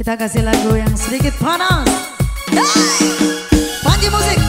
Kita kasih lagu yang sedikit panas. Panji musik.